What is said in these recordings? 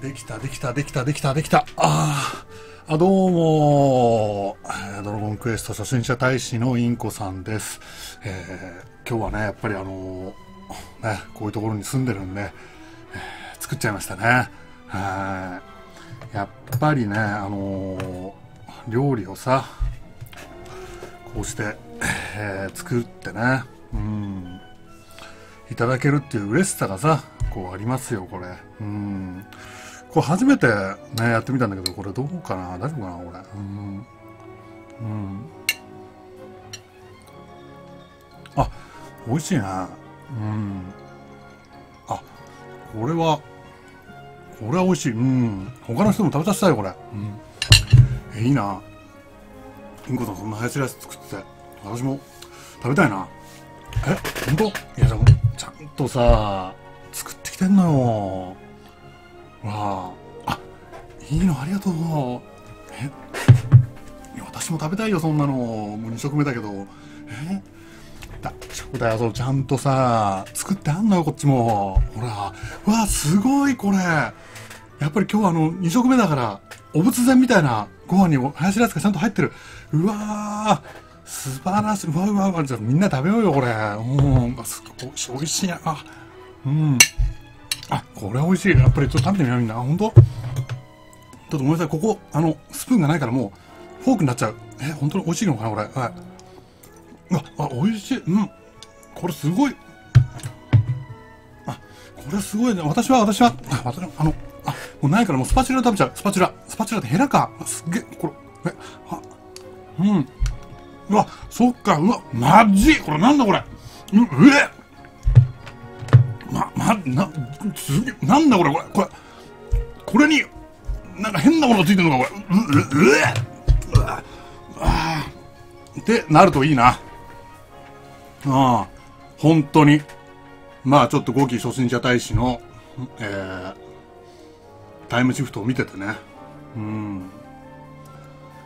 できた、できた、できた、できた、できた。ああ、どうも、ドラゴンクエスト初心者大使のインコさんです。えー、今日はね、やっぱりあのー、ね、こういうところに住んでるんで、えー、作っちゃいましたね。はい。やっぱりね、あの、料理をさ、こうして、え、作ってね、うん、いただけるっていう嬉しさがさ、こうありますよ、これ。うん。これ初めてね、やってみたんだけど、これどうかな？大丈夫かなこれ？うん。うん。あ、美味しいな。うん。あ、これは、これは美味しい。うん。他の人も食べさせたい、これ。うん。え、いいな。インコさんそんなハヤシライス作ってて、私も食べたいな。え、ほんといや、でも、ちゃんとさ、作ってきてんのよ。わあ、あ、いいのありがとう。え、私も食べたいよ、そんなの。もう2食目だけど。え？大丈夫だよ、そうちゃんとさ、作ってあんのよ、こっちも。ほら。わあ、すごい、これ。やっぱり今日はあの、2食目だから、お仏前みたいなご飯にハヤシライスがちゃんと入ってる。うわー、素晴らしい。うわうわうわ、じゃみんな食べようよ、これ。うん、すごい、美味しいな。あ、うん。これ美味しい。やっぱりちょっと食べてみようみんな。ほんとちょっとごめんなさい。ここ、あの、スプーンがないからもう、フォークになっちゃう。え、本当に美味しいのかなこれ？はい。あ、あ、美味しい。うん。これすごい。あ、これすごいね。私は、私は、あ、私あの、あ、もうないからもうスパチュラ食べちゃう。スパチュラ。スパチュラってヘラか。すげえ、これ、え、あ、うん。うわ、そっか、うわ、まじこれなんだこれ？う、うえま、ま、な、すげなんだこれ、これ、これ、これに、なんか変なものがついてるのか、これ。う、う、うえうわあってなるといいな。ああ、本当に。まあちょっと5期初心者大使の、えー、タイムシフトを見ててね。うん。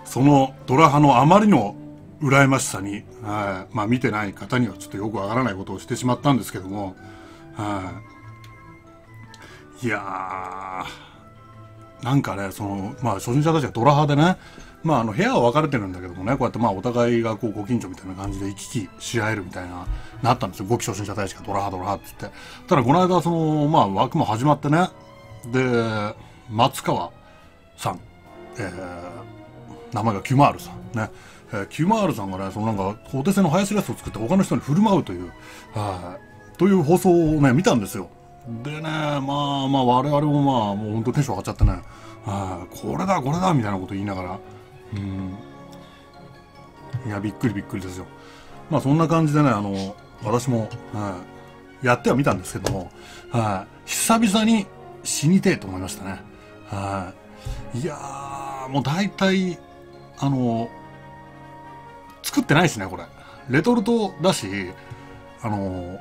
そのドラハのあまりの羨ましさに、はい、まあ見てない方にはちょっとよくわからないことをしてしまったんですけども、はい。いやー、なんかね、その、まあ、初心者たちはドラ派でね、まあ、あの、部屋は分かれてるんだけどもね、こうやってまあ、お互いがこう、ご近所みたいな感じで行き来し合えるみたいな、なったんですよ。5期初心者大使がドラ派ドラ派って言って。ただ、この間、その、まあ、枠も始まってね、で、松川さん、えー、名前がキュマールさんね、えー、キュマールさんがね、そのなんか、お手製のハヤシラスを作って他の人に振る舞うという、はい、という放送をね、見たんですよ。でね、まあまあ我々もまあ、もう本当テンション上がっちゃってね、あこれだ、これだ、みたいなこと言いながら、うん。いや、びっくりびっくりですよ。まあそんな感じでね、あの、私も、はい、やってはみたんですけども、はい、久々に死にてえと思いましたね。はい。いやー、もう大体、あの、作ってないしね、これ。レトルトだし、あの、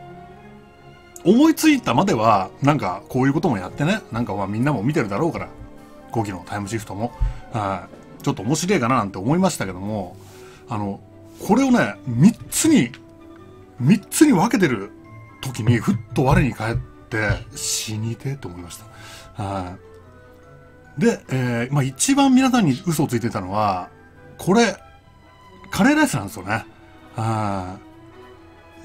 思いついたまでは、なんか、こういうこともやってね、なんかまあみんなも見てるだろうから、5期のタイムシフトも、はい、ちょっと面白いかななんて思いましたけども、あの、これをね、3つに、3つに分けてる時に、ふっと我に返って、死にてと思いました。はい。で、えー、まあ一番皆さんに嘘をついてたのは、これ、カレーライスなんですよね。はい。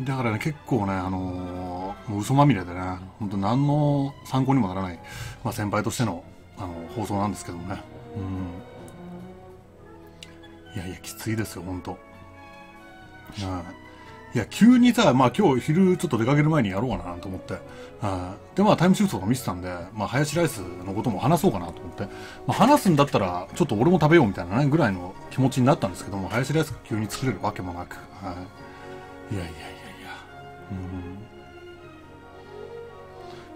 だからね、結構ね、あのー、もう嘘まみれでね、本当何の参考にもならない、まあ、先輩としての、あの放送なんですけどもね。うん。いやいや、きついですよ、本当いや、急にさ、まあ今日昼ちょっと出かける前にやろうかなと思って。で、まあタイムシフトとか見てたんで、まあハヤシライスのことも話そうかなと思って。まあ話すんだったら、ちょっと俺も食べようみたいなね、ぐらいの気持ちになったんですけども、ハヤシライスが急に作れるわけもなく。はい。いやいやいや。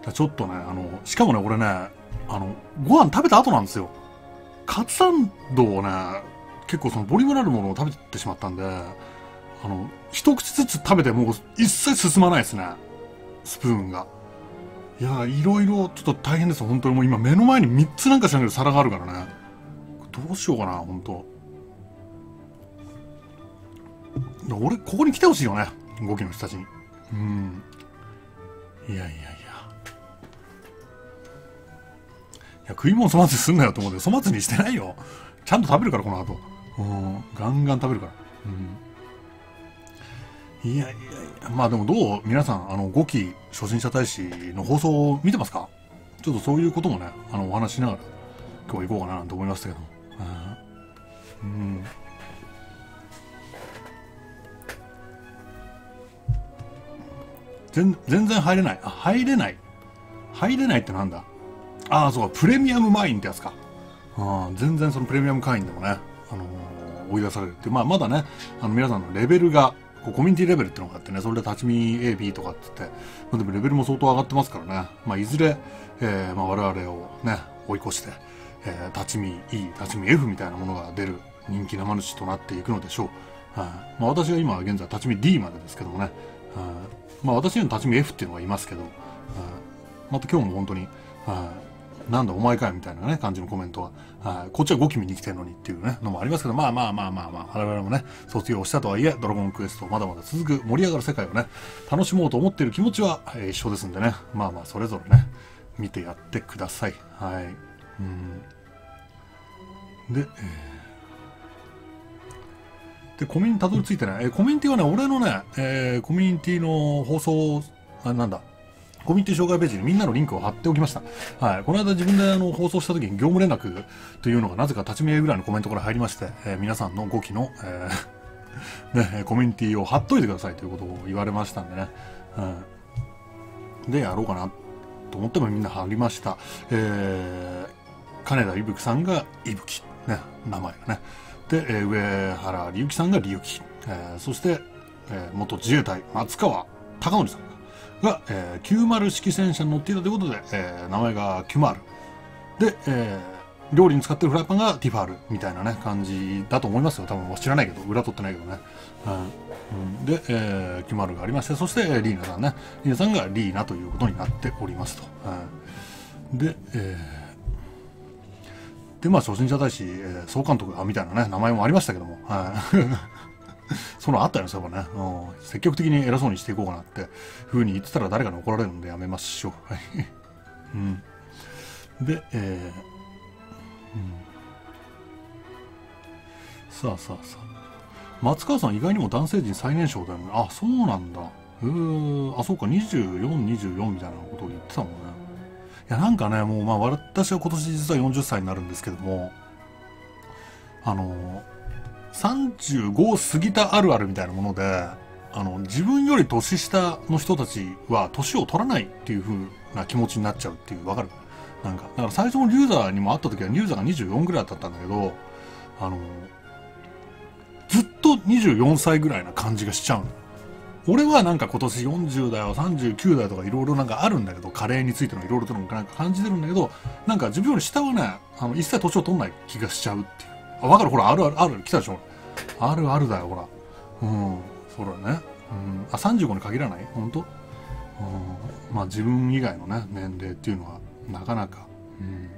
うん、ちょっとね、あの、しかもね、俺ね、あの、ご飯食べた後なんですよ。カツサンドをね、結構そのボリュームのあるものを食べてしまったんで、あの、一口ずつ食べてもう一切進まないですね。スプーンが。いや、いろいろちょっと大変です本当にもう今目の前に3つなんかしらんけど皿があるからね。どうしようかな、本当俺、ここに来てほしいよね。5期の人たちに。うん。いやいやいやい。や、食い物粗末にすんなよと思って、粗末にしてないよ。ちゃんと食べるから、この後。うん、ガンガン食べるから。うん。いやいやいや、まあでもどう？皆さん、あの、5期初心者大使の放送を見てますか？ちょっとそういうこともね、あの、お話しながら、今日は行こうかななんて思いましたけども。うん。全然入れない。あ、入れない。入れないってなんだ？ああ、そうか、プレミアムマインってやつか。あ全然そのプレミアム会員でもね、あのー、追い出されるっていう。まあ、まだね、あの、皆さんのレベルが、こうコミュニティレベルっていうのがあってね、それで立ち見 A、B とかって言って、まあ、でもレベルも相当上がってますからね。まあ、いずれ、えー、まあ、我々をね、追い越して、えー、立ち見 E、立ち見 F みたいなものが出る人気生主となっていくのでしょう。はい、まあ、私は今現在立ち見 D までですけどもね、はい、まあ、私には立ち見 F っていうのがいますけど、はい、また今日も本当に、はい、なんだお前かよみたいなね、感じのコメントは、はい、こっちは5期見に来てるのにっていうね、のもありますけど、まあまあまあまあまあ、我々もね、卒業したとはいえ、ドラゴンクエストまだまだ続く盛り上がる世界をね、楽しもうと思っている気持ちは、え、一緒ですんでね、まあまあ、それぞれね、見てやってください。はい。うん。で、えー、で、コミュニティにたどり着いてね、えー、コミュニティはね、俺のね、えー、コミュニティの放送、あなんだ、コミュニティ紹介ページにみんなのリンクを貼っておきました。はい。この間自分であの放送した時に業務連絡というのがなぜか立ち見えぐらいのコメントから入りまして、えー、皆さんの5期の、えー、ね、コミュニティを貼っといてくださいということを言われましたんでね。うん、で、やろうかなと思ってもみんな貼りました。えー、金田いぶきさんがいぶき。ね、名前がね。で、えー、上原隆樹さんが隆樹。えー、そして、えー、元自衛隊松川隆則さんが、えー、90式戦車に乗っていたということで、えー、名前が90。で、えー、料理に使ってるフライパンがティファールみたいなね、感じだと思いますよ。多分知らないけど、裏取ってないけどね。うん、で、えー、90がありまして、そして、リーナさんね。リーナさんがリーナということになっておりますと。うん、で、えー、で、まあ、初心者大使、えー、総監督みたいなね、名前もありましたけども、はい。そのあったよね、そういえばね、うん。積極的に偉そうにしていこうかなってふうに言ってたら誰かに怒られるんでやめましょう。はい。うん。で、えー、うん。さあさあさあ。松川さん意外にも男性陣最年少だよね。あ、そうなんだ。うー、あ、そうか、24、24みたいなことを言ってたもんね。いや、なんかね、もう、まあ、私は今年実は40歳になるんですけども、あの35を過ぎたあるあるみたいなもので、あの、自分より年下の人たちは年を取らないっていう風な気持ちになっちゃうっていう、わかる？なんか、だから最初のリューザーにも会った時はリューザーが24ぐらいだったんだけど、あの、ずっと24歳ぐらいな感じがしちゃうの。俺はなんか今年40代は39代とかいろいろなんかあるんだけど、カレーについてのいろいろとなんか感じてるんだけど、なんか自分より下はね、あの、一切年を取んない気がしちゃうっていう。あ、わかる？ほら、あるある、ある、来たでしょ？あるあるだよ、ほら。うん、そうだね。うん、あ、35に限らない？本当？うん、まあ自分以外のね、年齢っていうのは、なかなか、うん。うん、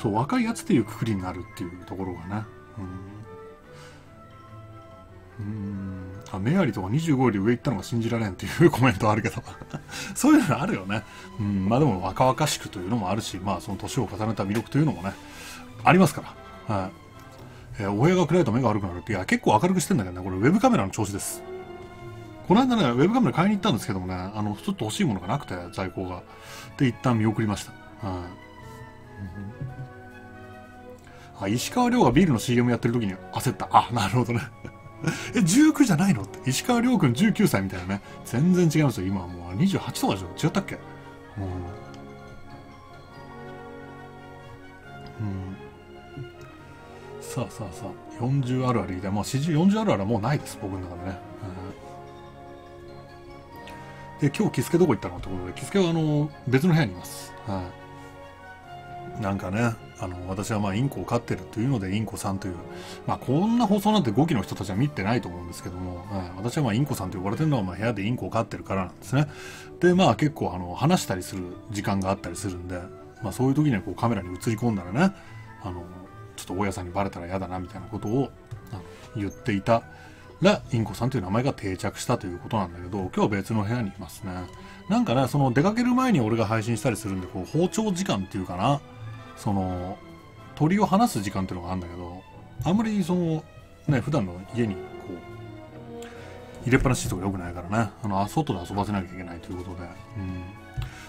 そう、若いやつっていうくくりになるっていうところがね。うん。うんあ、メアリとか25より上行ったのが信じられんっていう コメントあるけど そういうのあるよね。うん、まあでも若々しくというのもあるし、まあその年を重ねた魅力というのもね、ありますから。はい。えー、お部屋が暗いと目が悪くなるって、いや、結構明るくしてんだけどね、これウェブカメラの調子です。この間ね、ウェブカメラ買いに行ったんですけどもね、あの、ちょっと欲しいものがなくて、在庫が。で、一旦見送りました。はい、あ、石川遼がビールの CM やってる時に焦った。あ、なるほどね。え、19じゃないの？って。石川遼くん19歳みたいなね。全然違いますよ。今はもう28とかでしょ？違ったっけ？うん。うんさあさあさあ、40あるあるで、まあ、40あるあるはもうないです、僕の中でね。うん、で、今日、キスケどこ行ったの？ってことで、キスケはあの、別の部屋にいます。はい。なんかね、あの、私はまあ、インコを飼ってるというので、インコさんという、まあ、こんな放送なんて5期の人たちは見てないと思うんですけども、はい、私はまあ、インコさんと呼ばれてるのは、まあ、部屋でインコを飼ってるからなんですね。で、まあ、結構、あの、話したりする時間があったりするんで、まあ、そういう時にはこう、カメラに映り込んだらね、あの、ちょっと大家さんにバレたら嫌だなみたいなことを言っていたらインコさんという名前が定着したということなんだけど今日は別の部屋にいますねなんかねその出かける前に俺が配信したりするんでこう包丁時間っていうかなその鳥を離す時間っていうのがあるんだけどあんまりそのね普段の家にこう入れっぱなしとか良くないからね。あの外で遊ばせなきゃいけないということで,、うん、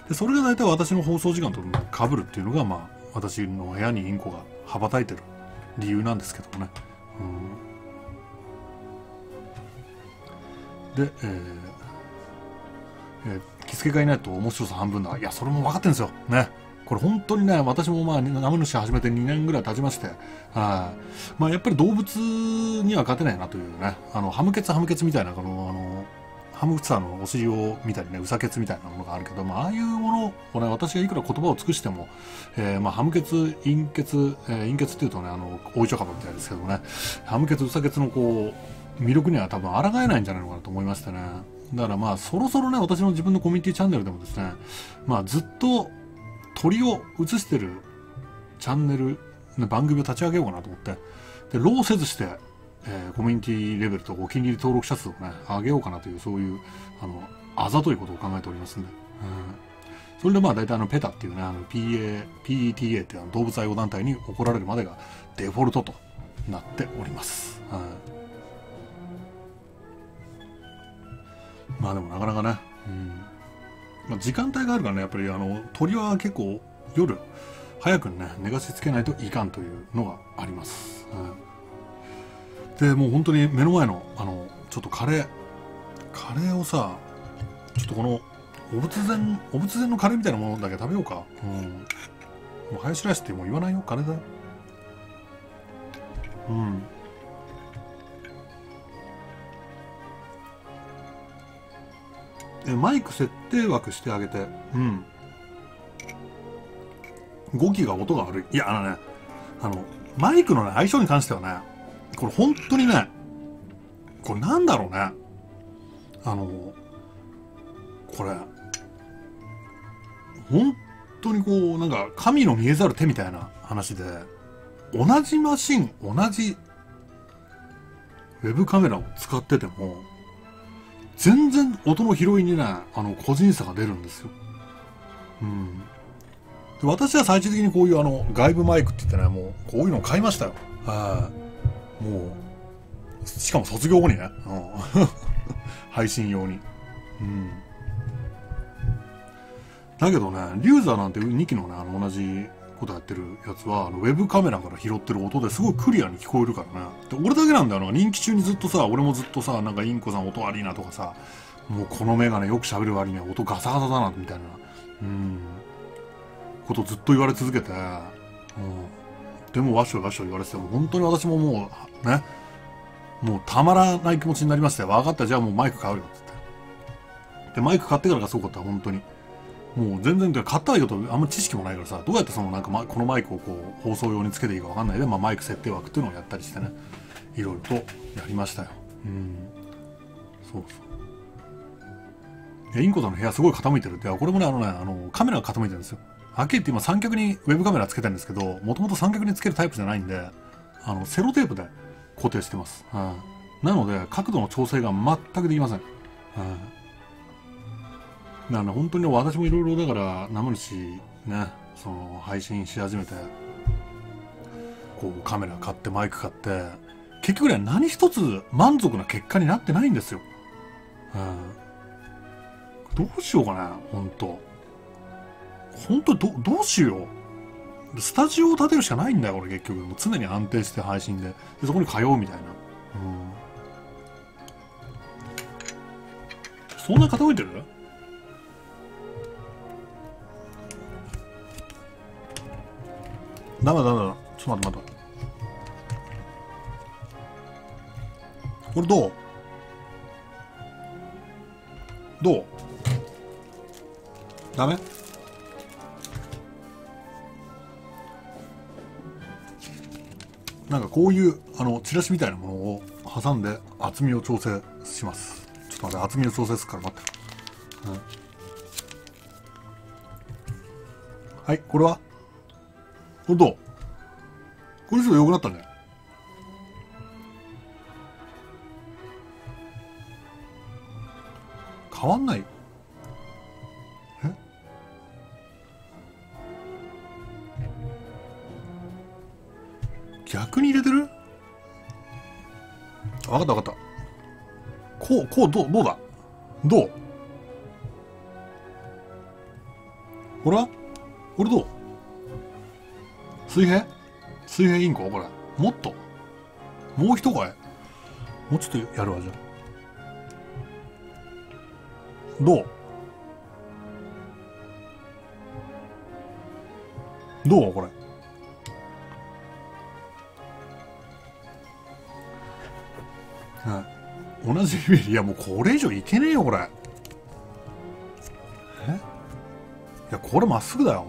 でそれが大体私の放送時間とかぶるっていうのがまあ私の部屋にインコが羽ばたいてる理由なんですけどもね、うん、で、えーえー、着付けがいないと面白さ半分だ。いやそれも分かってるんですよ。ね。これ本当にね、私もまあ、ナム主始めて2年ぐらい経ちまして、はい。まあ、やっぱり動物には勝てないなというね、あの、ハムケツハムケツみたいな、この、あの、ハムクツァのお尻を見たりね、うさケツみたいなものがあるけど、まあ、ああいうものをね、私がいくら言葉を尽くしても、えー、まあ、ハムケツ、インケツ、えー、インケツっていうとね、あの、大磯株みたいですけどね、ハムケツ、うさケツのこう、魅力には多分抗えないんじゃないのかなと思いましてね。だからまあ、そろそろね、私の自分のコミュニティチャンネルでもですね、まあ、ずっと鳥を映してるチャンネル、番組を立ち上げようかなと思って、で、労せずして、えー、コミュニティレベルとお気に入り登録者数をね、上げようかなという、そういう、あの、あざということを考えておりますんで。うん、それでまあ大体あの、ペタっていうね、あの、PA、PETA っていうあの動物愛護団体に怒られるまでがデフォルトとなっております。うん、まあでもなかなかね、うんまあ、時間帯があるからねやっぱりあの鳥は結構夜早くね寝かしつけないといかんというのがあります、うん、でもう本当に目の前のあのちょっとカレーカレーをさちょっとこのお仏前お仏前のカレーみたいなものだけ食べようか。うん。もうハヤシライスってもう言わないよカレーだ。ようん。マイク設定枠してあげて、うん。5機が音が悪い。いや、あのね、あの、マイクのね、相性に関してはね、これ本当にね、これなんだろうね。あの、これ、本当にこう、なんか、神の見えざる手みたいな話で、同じマシン、同じウェブカメラを使ってても、全然音の拾いにね、あの、個人差が出るんですよ。うん。で私は最終的にこういうあの、外部マイクって言ってね、もう、こういうのを買いましたよ。はい。もう、しかも卒業後にね。うん。配信用に。うん。だけどね、リューザーなんて2機のね、あの、同じことやってるやつは、あのウェブカメラから拾ってる音ですごいクリアに聞こえるからね。で、俺だけなんだよな。人気中にずっとさ、俺もずっとさ、なんかインコさん音悪いなとかさ、もうこのメガネよく喋る割には音ガサガサだな、みたいな、うん、ことずっと言われ続けて、うん。でも、わしょわっしょ言われてても、本当に私ももう、ね、もうたまらない気持ちになりましたよ。分かった、じゃあもうマイク買うよ、って言って。で、マイク買ってからがすごかった、本当に。もう全然買ったはいいことあんま知識もないからさどうやってそのなんか、ま、このマイクをこう放送用につけていいか分かんないで、まあ、マイク設定枠っていうのをやったりしてねいろいろとやりましたよ。うん。そうそう。インコさんの部屋すごい傾いてるって。これもねあのねあのカメラが傾いてるんですよ。はっきり言って今三脚にウェブカメラつけてるんですけどもともと三脚につけるタイプじゃないんであのセロテープで固定してます、うん、なので角度の調整が全くできません、うん。だから本当に私もいろいろだから生主ねその配信し始めてこうカメラ買ってマイク買って結局ね何一つ満足な結果になってないんですよ、うん、どうしようかな本当本当どどうしようスタジオを建てるしかないんだよ、俺結局。もう常に安定して配信で。でそこに通うみたいな。うん。そんな傾いてる？ダメだダメだ。ちょっと待って待って。これどう？どう？ダメ？なんかこういうあのチラシみたいなものを挟んで厚みを調整します。ちょっと待って、厚みを調整するから待って。うん、はい、これは？ほんと。これ以上良くなったね。変わんない？え？逆に入れてる？分かった分かった。こうこうどうどうだ？どう？もう一声もうちょっとやるわじゃあ。どう？どう？これ。はい。同じレベル。いやもうこれ以上いけねえよこれ。え？いやこれまっすぐだよ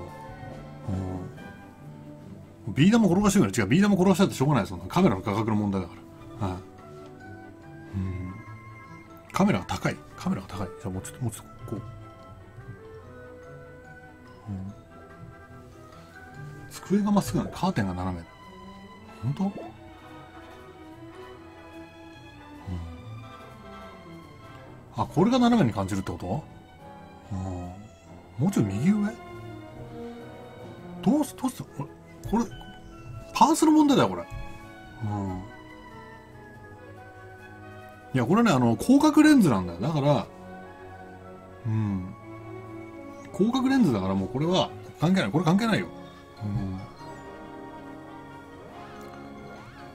ビー玉転がしてくれ違うビー玉転がしたってしょうがない。そのカメラの価格の問題だから。はい。うん。カメラが高い。カメラが高い。じゃあもうちょっともうちょっとこう、うん、机がまっすぐなカーテンが斜め。本当、うん、あこれが斜めに感じるってこと？うん。もうちょい右上？どうすどうすこれこれパースの問題だよこれうんいや、これね、あの、広角レンズなんだよ。だから、うん。広角レンズだからもうこれは関係ない。これ関係ないよ。うん。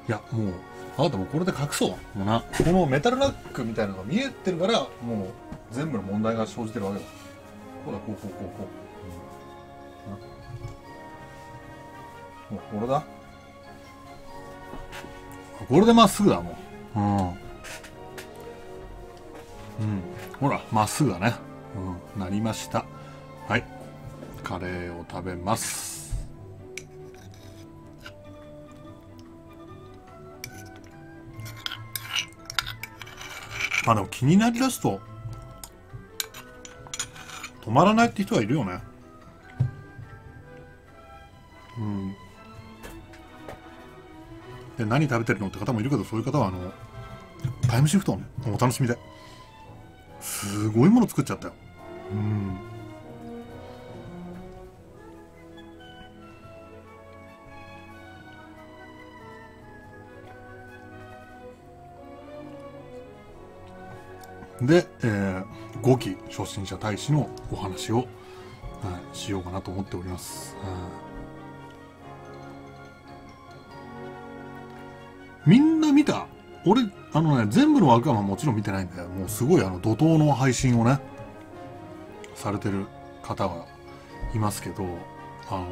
いや、もう、あなたもこれで隠そう。もうな。このメタルラックみたいなのが見えてるから、もう全部の問題が生じてるわけだ。こうだ、こうこうこうこう。うん、もうこれだ。これでまっすぐだ、もう。うん。うん、ほらまっすぐだね、うん、なりました。はい。カレーを食べます。まあでも気になりだすと止まらないって人はいるよねで何食べてるの？って方もいるけどそういう方はあのタイムシフトを、ね、お楽しみで。すごいもの作っちゃったよ。うん。で、えー、5期初心者大使のお話を、はい、しようかなと思っております。みんな見た俺、あのね、全部の枠はもちろん見てないんだよ。もうすごいあの怒涛の配信をね、されてる方がいますけど、あの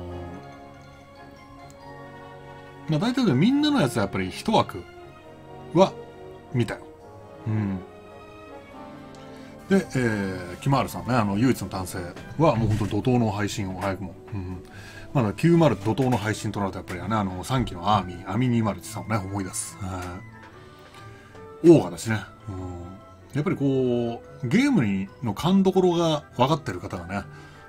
ー、まあ大体みんなのやつはやっぱり一枠は見たよ。うん。で、えー、キマールさんね、あの、唯一の男性はもう本当に怒涛の配信を早くも。うん。まだ90怒涛の配信となるとやっぱりね、あの、3期のアーミー、アミ201さんをね、思い出す。はいオーガだしね。うん、やっぱりこう、ゲームにの勘どころが分かってる方がね、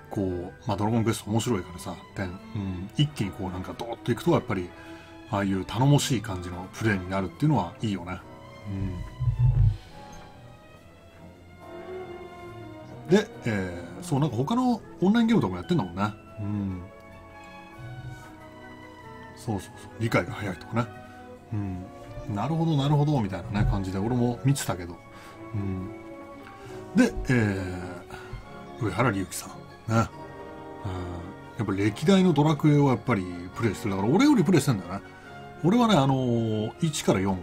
こう、まあ、ドラゴンクエスト面白いからさ、でうん、一気にこうなんかドーッといくと、やっぱり、ああいう頼もしい感じのプレイになるっていうのはいいよね。うん、で、えー、そう、なんか他のオンラインゲームとかもやってんだもんね。うん。そうそうそう。理解が早いとかね。うん。なるほどなるほどみたいなね感じで俺も見てたけど、うん、で、えー、上原隆樹さんね、うん、やっぱ歴代のドラクエをやっぱりプレイしてるだから俺よりプレイしてんだよね俺はねあのー、1から4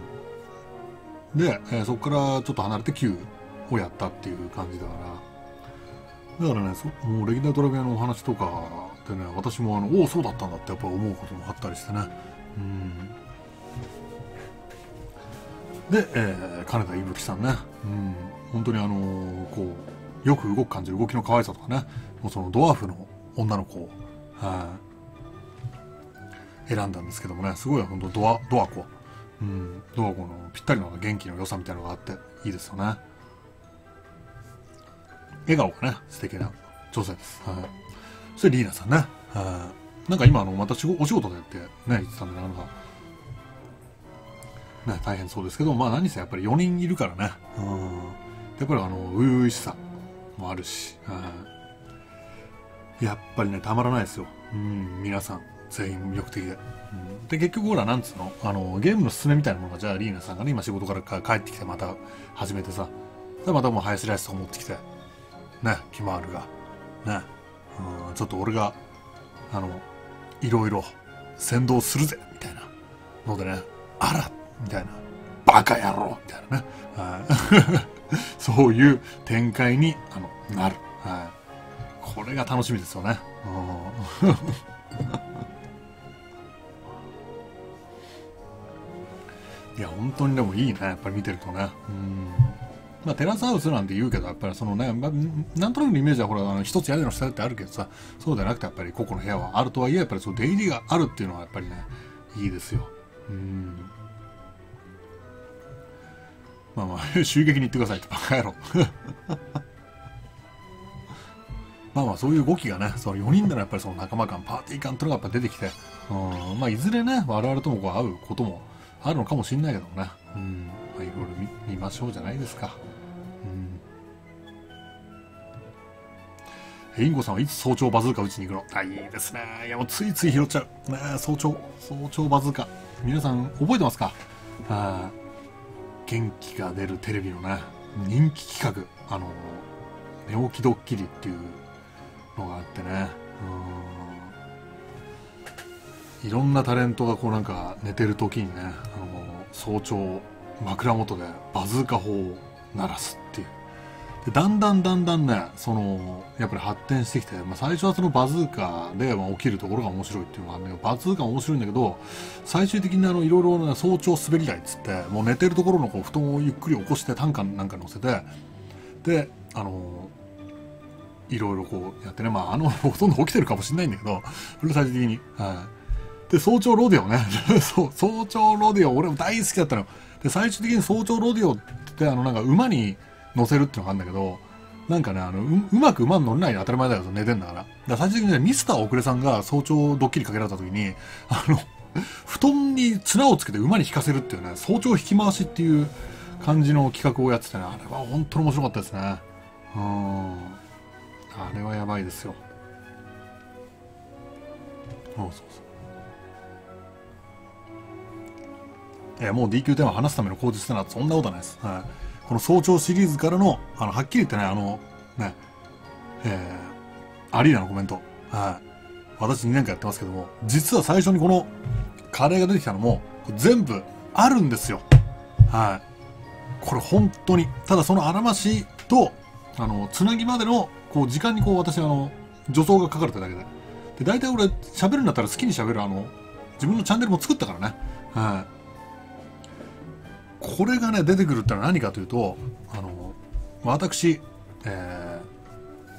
で、えー、そこからちょっと離れて9をやったっていう感じだからだからねそもう歴代ドラクエのお話とかでね私もあのおおそうだったんだってやっぱ思うこともあったりしてね。うん。で、えー、金田伊吹さんね、うん、本当にあのー、こう、よく動く感じる動きの可愛さとかね、もうそのドワーフの女の子を、はい、選んだんですけどもね、すごい本当ドア、ドア子、うん、ドア子のぴったりの元気の良さみたいなのがあっていいですよね。笑顔がね、素敵な。女性です。はい。それリーナさんね。はい。なんか今あの、またお仕事でってね、言ってたんで、なかなかね、大変そうですけど、まあ何せやっぱり4人いるからね、うん、やっぱりあの、初々しさ、もあるし、やっぱりねたまらないですよ。うん皆さん全員魅力的で、うん、で結局ほらなんつうの？あのゲームのすすめみたいなものがじゃあリーナさんがね今仕事から帰ってきてまた始めてさでまたもうハヤシライスとか持ってきてねキマールが。ね。うんちょっと俺があのいろいろ先導するぜみたいな。のでねあらみたいな。バカ野郎みたいなね、はい、そういう展開にあのなる、はい、これが楽しみですよね、いや本当にでもいいね。やっぱり見てるとね。うん。まあ、テラスハウスなんて言うけど、やっぱりそのね、まあ、なんとなくのイメージは、ほら、あの一つ屋根の下ってあるけどさ、そうじゃなくて、やっぱり個々の部屋はあるとはいえ、やっぱりそう出入りがあるっていうのは、やっぱりね、いいですよ。うん。まあまあ、襲撃に行ってくださいって、バカ野郎。まあまあ、そういう動きがね、その4人でのやっぱりその仲間感、パーティー感っていうのがやっぱ出てきて、うん、まあ、いずれね、我々ともこう会うこともあるのかもしれないけどね、うん、まあ、いろいろ見ましょうじゃないですか。うん、インゴさんはいつ早朝バズーカ打ちに行くの？あ、いいですね。いや、もうついつい拾っちゃう。ね、早朝、早朝バズーカ。皆さん覚えてますか？あ元気が出るテレビのね、人気企画、あの、寝起きドッキリっていうのがあってね、うん、いろんなタレントがこうなんか寝てる時にね、あの、早朝枕元でバズーカ砲を鳴らすっていう。でだんだんだんだんね、その、やっぱり発展してきて、まあ、最初はそのバズーカで、まあ、起きるところが面白いっていうのがあるんだけど、バズーカ面白いんだけど、最終的にあの、いろいろな早朝滑り台っつって、もう寝てるところのこう布団をゆっくり起こして担架なんか乗せて、で、あの、いろいろこうやってね、まあ、あの、ほとんど起きてるかもしれないんだけど、それ最終的に。はい。で、早朝ロデオね。そう、早朝ロデオ、俺も大好きだったのよ。で、最終的に早朝ロデオって、あの、なんか馬に乗せるっていうのがあるんだけど、なんかね、あの、ううまく馬に乗れないの当たり前だよ、寝てんだから。だから最終的にね、ミスター遅れさんが早朝ドッキリかけられた時に、あの、布団に綱をつけて馬に引かせるっていうね、早朝引き回しっていう感じの企画をやっててね、あれは本当に面白かったですね。うん。あれはやばいですよ。そうそうそう。えー、もう DQ10 は話すための口実だな、そんなことはないです。はい。この早朝シリーズからの、あの、はっきり言ってね、あの、ね、えー、アリーナのコメント。はい。私2年間やってますけども、実は最初にこのカレーが出てきたのも、全部あるんですよ。はい。これ本当に。ただそのあらましと、あの、つなぎまでのこう時間にこう私あの助走が書かれただけでで大体俺喋るんだったら好きに喋るあの自分のチャンネルも作ったからねはいこれがね出てくるってのは何かというとあの私、え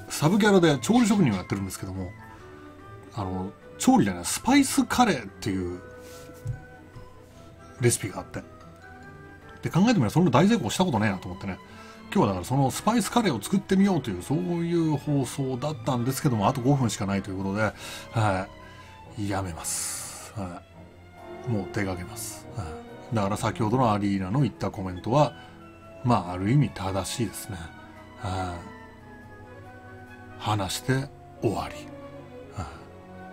ー、サブキャラで調理職人をやってるんですけどもあの調理じゃないスパイスカレーっていうレシピがあってで考えてみればそんな大成功したことねえなと思ってね今日はだからそのスパイスカレーを作ってみようというそういう放送だったんですけどもあと5分しかないということで、はい、やめます、はい、もう手がけます、だから先ほどのアリーナの言ったコメントはまあある意味正しいですね、はい、話して終わり、はい、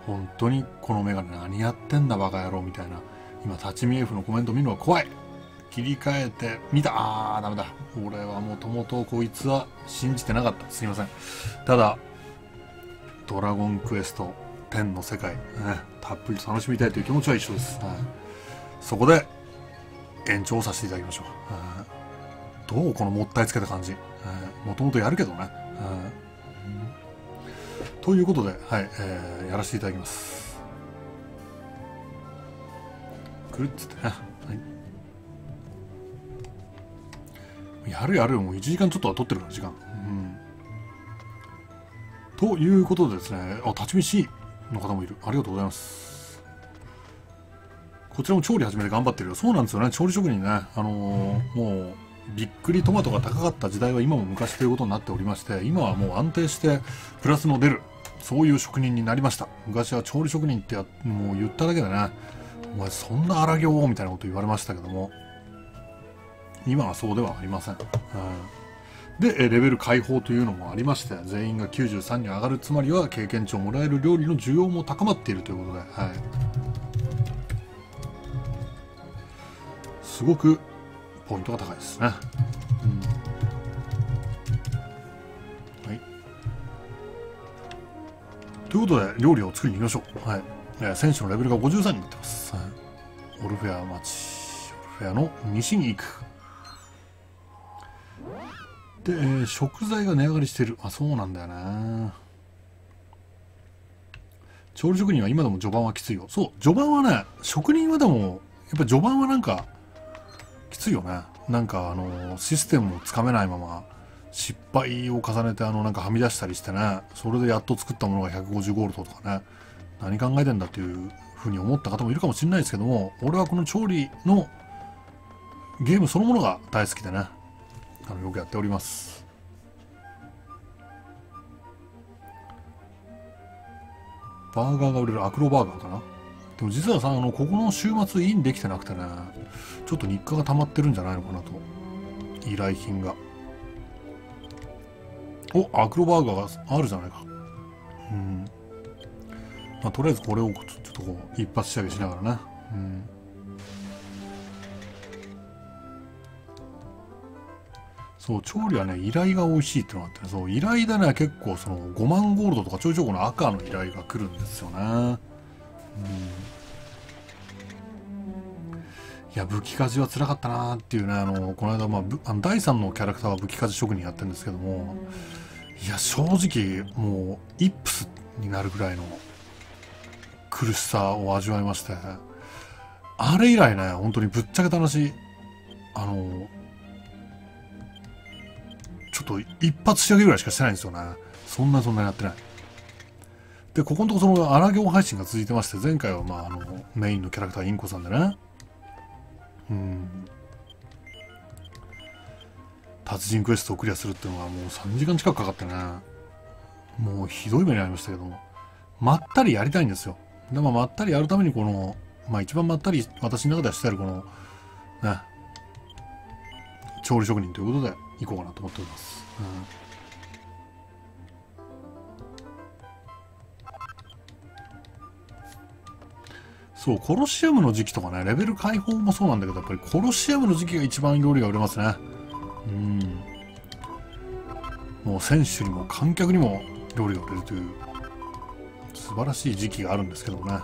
本当にこのメガネ何やってんだバカ野郎みたいな。今立ち見 F のコメント見るのは怖い。切り替えて見た。あーダメだ。俺はもともとこいつは信じてなかった。すいません。ただドラゴンクエスト10の世界、ね、たっぷり楽しみたいという気持ちは一緒です、はい、そこで延長させていただきましょう、はい、どうこのもったいつけた感じもともとやるけどね、はい、ということで、はいえー、やらせていただきますくるっつってね、やるやるもう1時間ちょっとは取ってるから時間。うん。ということでですね、あ、立ち見 C の方もいる。ありがとうございます。こちらも調理始めて頑張ってるよ。そうなんですよね。調理職人ね。あのー、もう、びっくりトマトが高かった時代は今も昔ということになっておりまして、今はもう安定してプラスの出る、そういう職人になりました。昔は調理職人ってやもう言っただけでね、お前そんな荒行みたいなこと言われましたけども、今はそうではありません。うん、でレベル解放というのもありまして全員が93に上がるつまりは経験値をもらえる料理の需要も高まっているということで、はい、すごくポイントが高いです。ね、うん、はい。ということで料理を作りに行きましょう、はい。え選手のレベルが53になってます、はい、オルフェア町オルフェアの西に行く。で、えー、食材が値上がりしてる。あ、そうなんだよな。調理職人は今でも序盤はきついよ。そう、序盤はね、職人はでも、やっぱ序盤はなんか、きついよね。なんか、あの、システムをつかめないまま、失敗を重ねて、あの、なんかはみ出したりしてね、それでやっと作ったものが150ゴールドとかね、何考えてんだっていうふうに思った方もいるかもしれないですけども、俺はこの調理のゲームそのものが大好きでね、あのよくやっております。バーガーが売れるアクロバーガーかな。でも実はさあのここの週末インできてなくてねちょっと日課が溜まってるんじゃないのかなと。依頼品が。おアクロバーガーがあるじゃないか。うん。まあ、とりあえずこれをちょっとこう一発仕上げしながらね。うん。そう、調理はね、依頼が美味しいってのがあって、ね、そう、依頼でね、結構その5万ゴールドとかちょいちょいこの赤の依頼が来るんですよね。いや、武器鍛冶は辛かったなーっていうね、あの、この間、まあ、あの第3のキャラクターは武器鍛冶職人やってるんですけども、いや、正直、もう、イップスになるぐらいの苦しさを味わいまして、あれ以来ね、本当にぶっちゃけた話、あの、ちょっと一発仕上げぐらいしかしてないんですよね。そんなそんなにやってない。で、ここのとこその荒行配信が続いてまして、前回はまあ、あの、メインのキャラクターインコさんでね。うん。達人クエストをクリアするっていうのがもう3時間近くかかってね。もうひどい目にありましたけども。まったりやりたいんですよ。でもまったりやるためにこの、まあ一番まったり私の中ではしてあるこの、ね、調理職人ということで、いこうかなと思っております。うん、そう、コロシアムの時期とかね、レベル解放もそうなんだけど、やっぱりコロシアムの時期が一番料理が売れますね。うん。もう選手にも観客にも料理が売れるという、素晴らしい時期があるんですけどもね。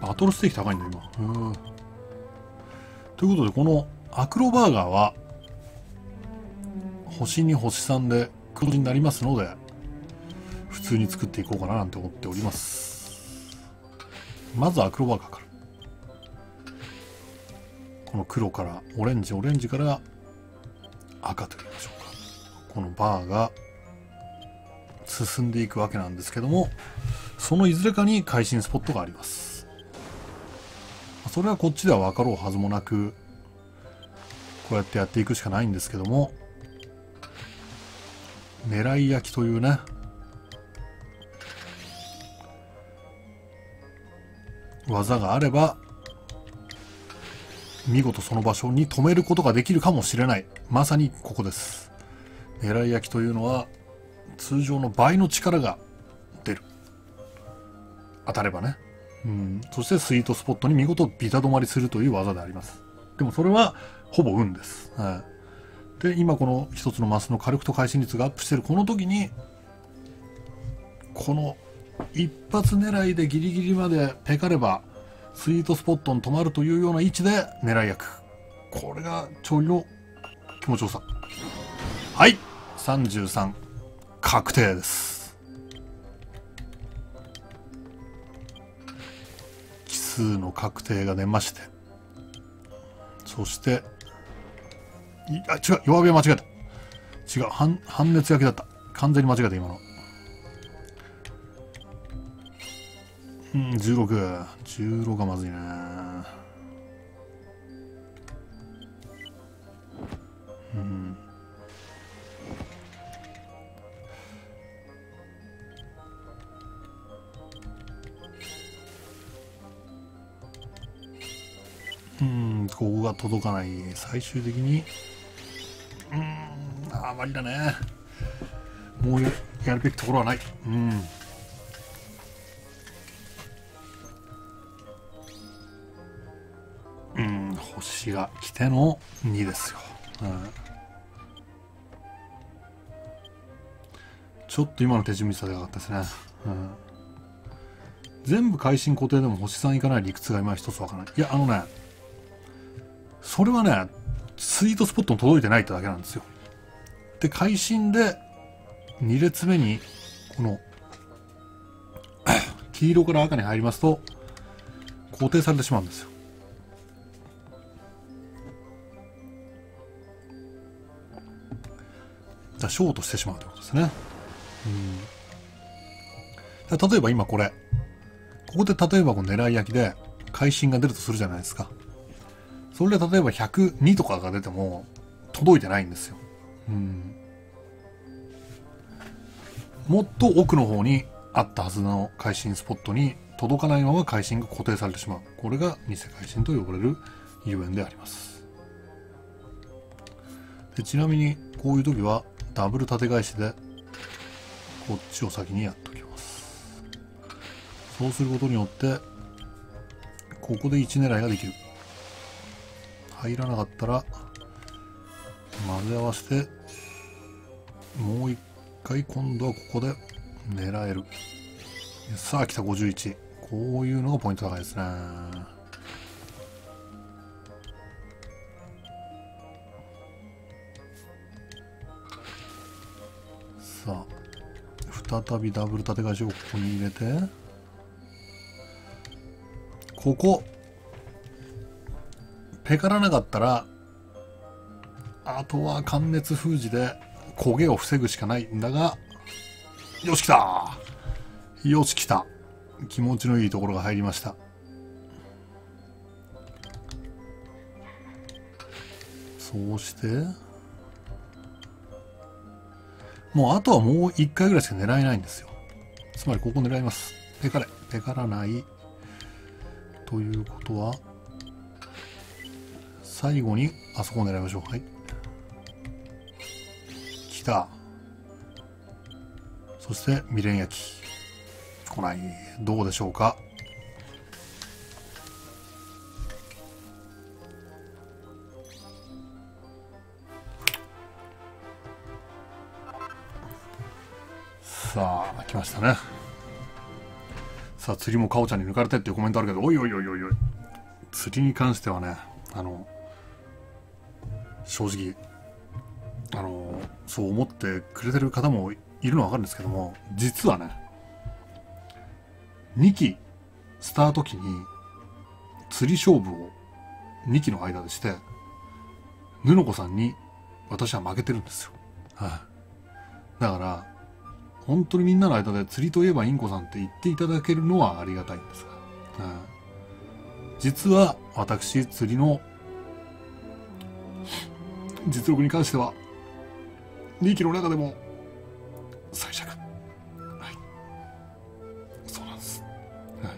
バトルステーキ高いんだ、今。うんということで、このアクロバーガーは、星2星3で黒字になりますので、普通に作っていこうかななんて思っております。まずアクロバーガーから。この黒からオレンジ、オレンジから赤と言いましょうか。このバーが進んでいくわけなんですけども、そのいずれかに会心スポットがあります。それはこっちでは分かろうはずもなくこうやってやっていくしかないんですけども狙い焼きというね。技があれば見事その場所に止めることができるかもしれない。まさにここです。狙い焼きというのは通常の倍の力が出る。当たればね。うん、そしてスイートスポットに見事ビタ止まりするという技であります。でもそれはほぼ運です。はい、で、今この一つのマスの火力と回心率がアップしてるこの時に、この一発狙いでギリギリまでペカればスイートスポットに止まるというような位置で狙い役。これが調理の気持ちよさ。はい !33 確定です。数の確定が出まして。そしてあ違う弱火は間違えた。違う半半熱焼きだった。完全に間違えた今の。うん1616 16がまずいね。届かない。最終的に。うーん。あまりだね。もうややるべきところはない。うん。うん。星が来ての2ですよ、うん、ちょっと今の手順見せたかったですね、うん。全部会心固定でも星さんいかない理屈が今一つわからない。いや、あのね、それはね、スイートスポットに届いてないってだけなんですよ。で、会心で2列目に、この、黄色から赤に入りますと、固定されてしまうんですよ。じゃあ、ショートしてしまうということですね。うん。例えば今これ、ここで例えばこの狙い焼きで会心が出るとするじゃないですか。それで例えば102とかが出ても届いてないんですよ。うん。もっと奥の方にあったはずの会心スポットに届かないまま会心が固定されてしまう。これが偽会心と呼ばれるゆえんであります。でちなみにこういう時はダブル縦返しでこっちを先にやっときます。そうすることによってここで1狙いができる。入らなかったら混ぜ合わせてもう一回今度はここで狙える。さあ来た51こういうのがポイント高いですね。さあ再びダブル縦返しをここに入れてここ。ペカらなかったらあとは関熱封じで焦げを防ぐしかないんだがよし来た!よし来た!気持ちのいいところが入りました。そうしてもうあとはもう1回ぐらいしか狙えないんですよ。つまりここ狙います。ペカれペカらない。ということは最後にあそこを狙いましょう。はい。来た。そして未練焼き。来ない。どうでしょうか。さあ来ましたね。さあ釣りもかおちゃんに抜かれてっていうコメントあるけどおいおいおいおいおい。釣りに関してはねあの正直あのそう思ってくれてる方もいるのは分かるんですけども実はね2期スタート期に釣り勝負を2期の間でして布の子さんに私は負けてるんですよ。はい、だから本当にみんなの間で釣りといえばインコさんって言っていただけるのはありがたいんですが、はい、実は私釣りの実力に関しては2期の中でも最弱。はい。そうなんです、はい、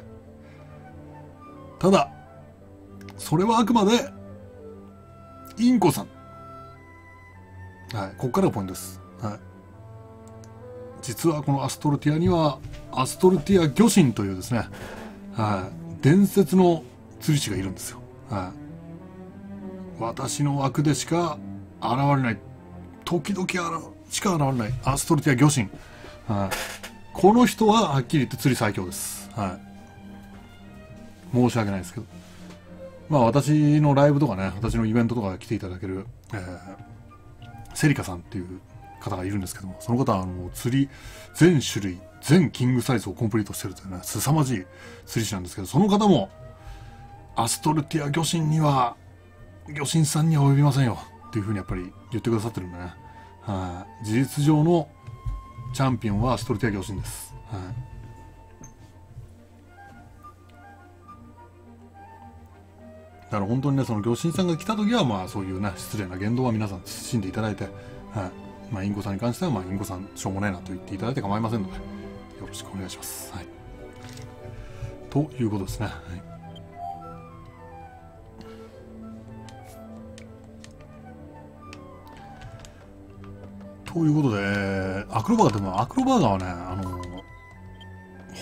ただそれはあくまでインコさん。はい。ここからがポイントです。はい。実はこのアストルティアにはアストルティア魚神というですねはい。伝説の釣り師がいるんですよ。はい。私の枠でしかれない。時々しか現れない。アストルティア魚神、はい、この人ははっきり言って釣り最強です、はい、申し訳ないですけど。まあ私のライブとかね私のイベントとか来ていただける、えー、セリカさんっていう方がいるんですけどもその方はあの釣り全種類全キングサイズをコンプリートしてるというね凄まじい釣り師なんですけどその方もアストルティア魚神には魚神さんには及びませんよ。っていうふうにやっぱり言ってくださってるんだね。はい、事実上のチャンピオンはストルティア魚神です。はい。だから本当にね、その魚神さんが来た時は、まあそういうね、失礼な言動は皆さん慎んでいただいて、はい。まあインコさんに関しては、まあインコさんしょうもないなと言っていただいて構いませんので、よろしくお願いします。はい。ということですね。はい。ということで、アクロバーガーでも、アクロバーガーはね、あの、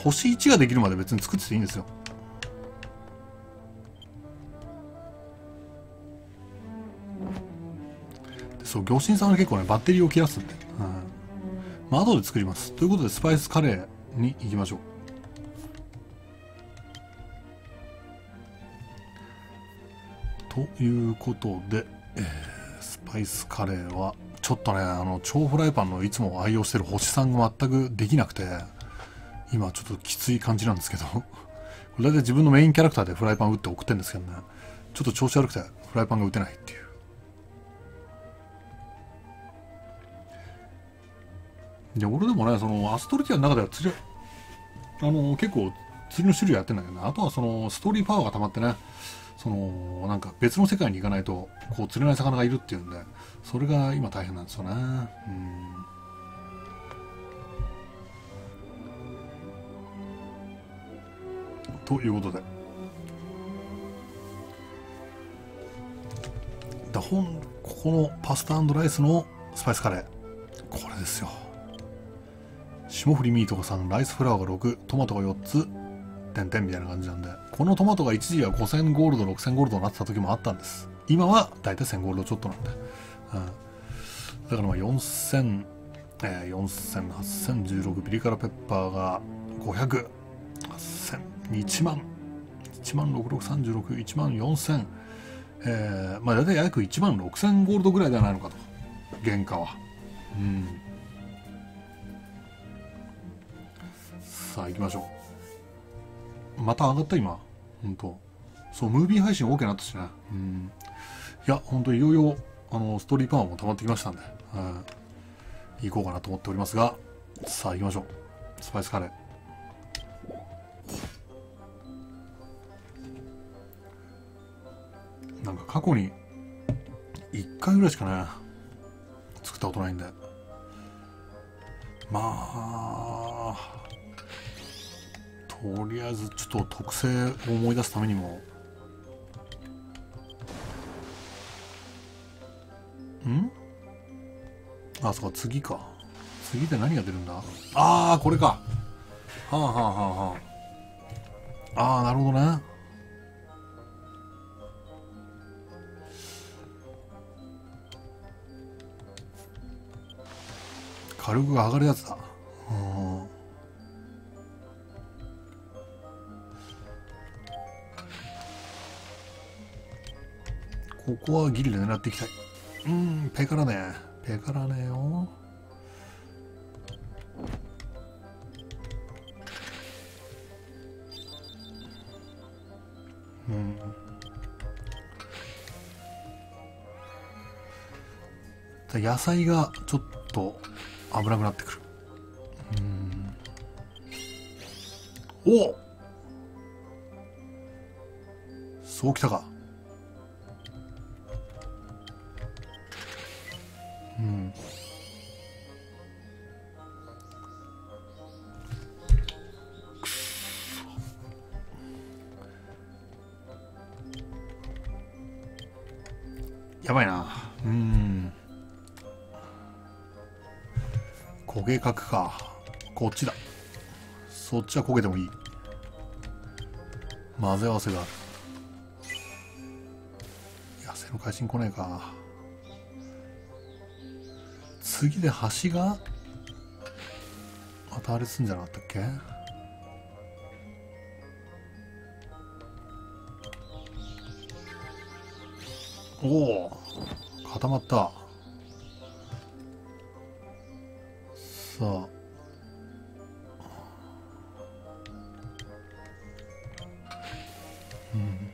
星1ができるまで別に作ってていいんですよ。そう、魚心さんは結構ね、バッテリーを切らすんで。うん。まあ、後で作ります。ということで、スパイスカレーに行きましょう。ということで、えー、スパイスカレーは、ちょっとね、あの、超フライパンのいつも愛用してる星さんが全くできなくて、今ちょっときつい感じなんですけど、これ大体自分のメインキャラクターでフライパン打って送ってるんですけどね、ちょっと調子悪くてフライパンが打てないっていう。で、俺でもね、その、アストルティアの中では釣り、あの、結構釣りの種類やってんだけどね、あとはその、ストーリーパワーが溜まってね、その、なんか別の世界に行かないと、こう釣れない魚がいるっていうんで、それが今大変なんですよね。うん。ということで。だ本ここのパスタライスのスパイスカレーこれですよ霜降りミートが3ライスフラワーが6トマトが4つ点々みたいな感じなんでこのトマトが一時は5000ゴールド6000ゴールドになってた時もあったんです今は大体1000ゴールドちょっとなんで、うん、だからまあ4000、えー、4000、8016ビリ辛ペッパーが500、8000、1万、1万6636、1万4000、えー、まあ大体約1万6000ゴールドぐらいではないのかと、原価は。うん。さあ行きましょう。また上がった今。本当そう、ムービー配信 OK になったしね。うん。いや、本当いよいよ、あの、ストーリーパワーも溜まってきましたんで、うん。行こうかなと思っておりますが、さあ行きましょう。スパイスカレー。なんか過去に1回ぐらいしかね、作ったことないんで。まあ、とりあえずちょっと特性を思い出すためにも、ん？あ、そうか、次か。次で何が出るんだ？ああ、これか。はあはあはあはあ。ああ、なるほどね。火力が上がるやつだ。うん。ここはギリで狙っていきたい。うん、ペからね。ペからねよ。うん。野菜がちょっと危なくなってくる。うん。おそうきたか。やばいな。うん。焦げ角か。こっちだ。そっちは焦げてもいい。混ぜ合わせがある。野生の会心来ねえか。次で橋が？またあれすんじゃなかったっけ？おお固まった。さあ。うん。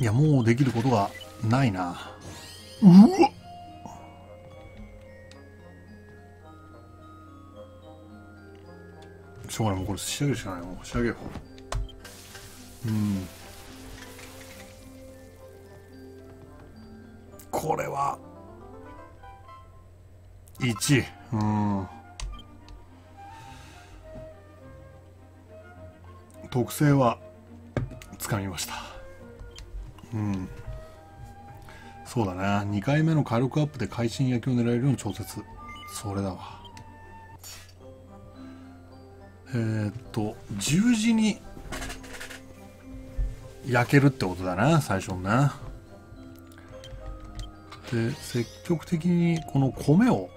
いやもうできることがないな。うわ。仕上げるしかない。もう仕上げよう。うん。これは1うん。特性はつかみました。うん。そうだな。2回目の火力アップで会心焼きを狙えるように調節。それだわ。えー、っと十字に焼けるってことだな最初にな。で積極的にこの米を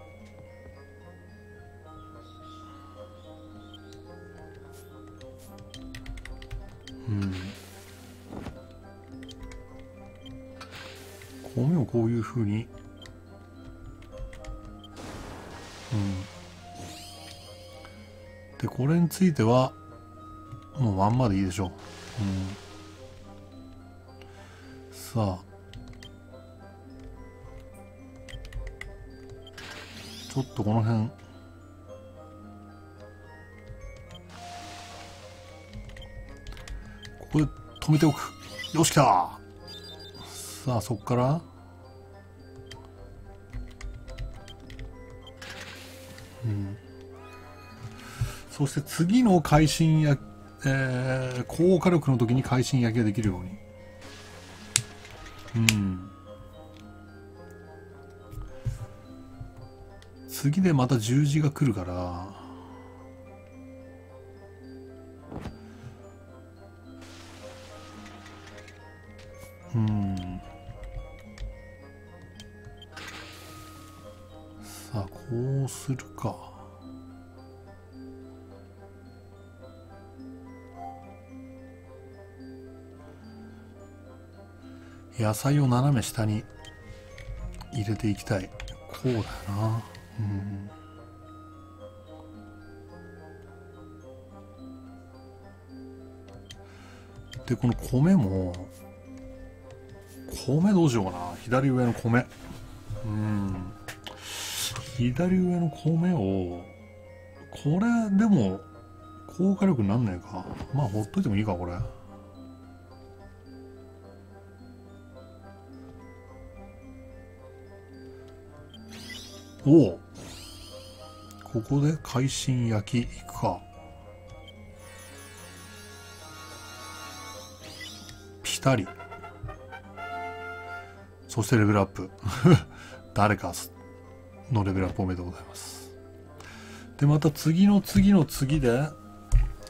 うん。米をこういうふうにうん。でこれについてはもうまんまでいいでしょう、うん、さあ。ちょっとこの辺。ここで止めておく。よし来た。さあそこから。そして次の会心や、えー、高火力の時に会心焼きができるように。うん。次でまた十字が来るから野菜を斜め下に入れていきたい。こうだよな。うん。でこの米も米どうしようかな。左上の米。うん。左上の米をこれでも高火力になんないか。まあほっといてもいいかこれおおここで海進焼きいくか。ピタリ。そしてレベルアップ。誰かのレベルアップおめでとうございます。でまた次の次の次で、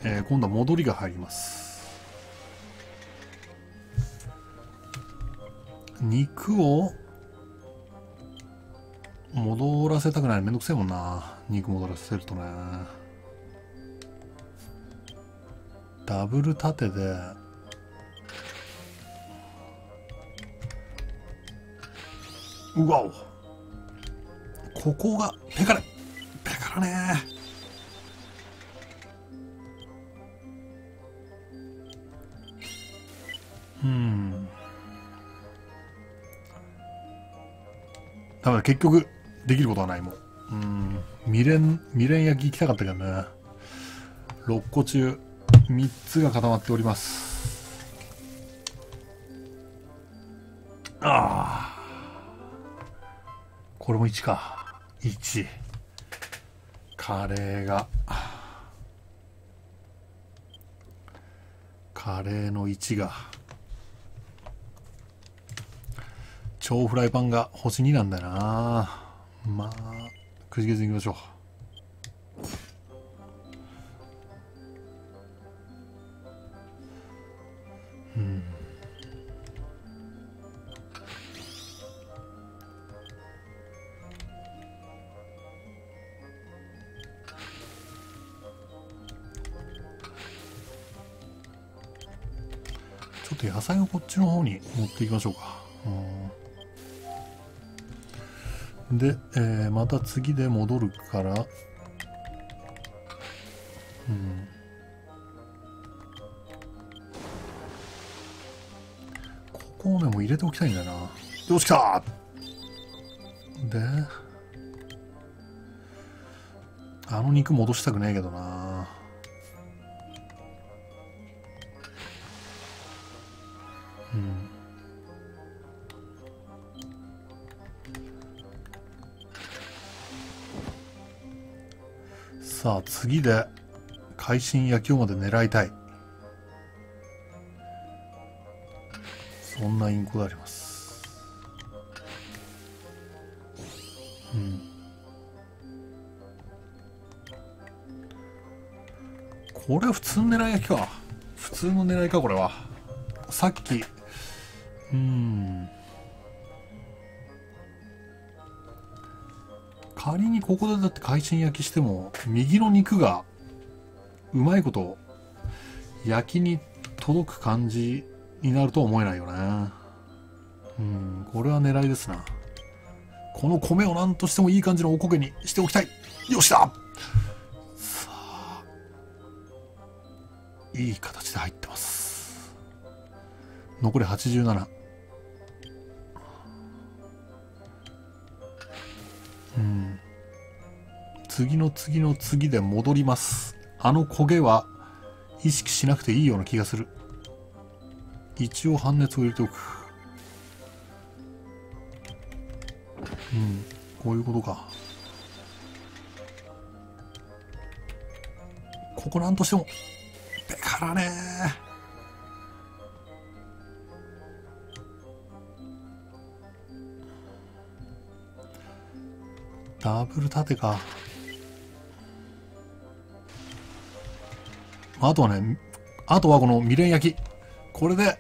えー、今度は戻りが入ります。肉を戻らせたくない。めんどくせえもんな。肉戻らせるとね。ダブル縦で、うわお。ここが、ペカレ。ペカラねうん。だから結局、できることはないもん。うん。未練、未練焼き行きたかったけどね。6個中3つが固まっております。ああ。これも1か。1。カレーが。カレーの1が。超フライパンが星2なんだよなまあくじけずにいきましょう。うん。ちょっと野菜をこっちの方に持っていきましょうか。うん。で、えー、また次で戻るから、うん。ここをね、もう入れておきたいんだよな。よし、来たで、あの肉戻したくねえけどな。次で会心野球まで狙いたい。そんなインコであります。うん。これは普通の狙い焼きか。普通の狙いかこれは。さっき。うん。仮にここでだって海鮮焼きしても右の肉がうまいこと焼きに届く感じになるとは思えないよね。うんこれは狙いですな。この米を何としてもいい感じのおこげにしておきたい。よしださあいい形で入ってます。残り87次の次の次で戻ります。あの焦げは意識しなくていいような気がする。一応半熱を入れておく。うんこういうことか。ここなんとしてもだからねダブル縦か。あとはねあとはこの未練焼き。これで